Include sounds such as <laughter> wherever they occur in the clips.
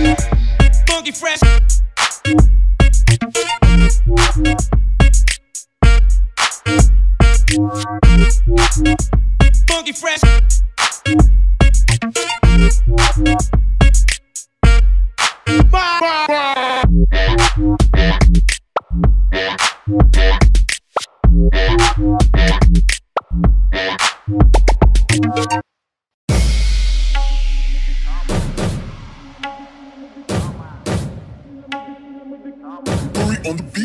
Funky fresh. Funky fresh. on the beat.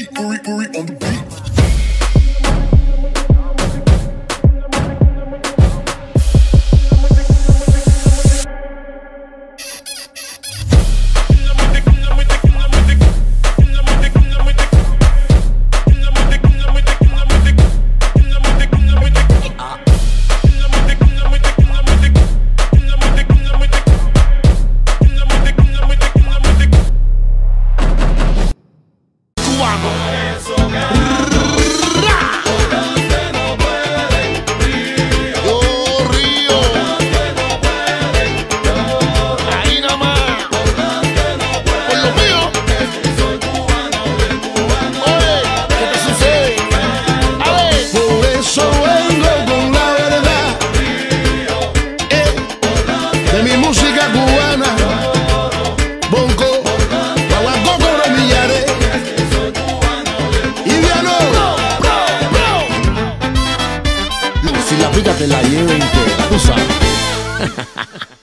si la vida te la llevo entera, tú sabes. <laughs>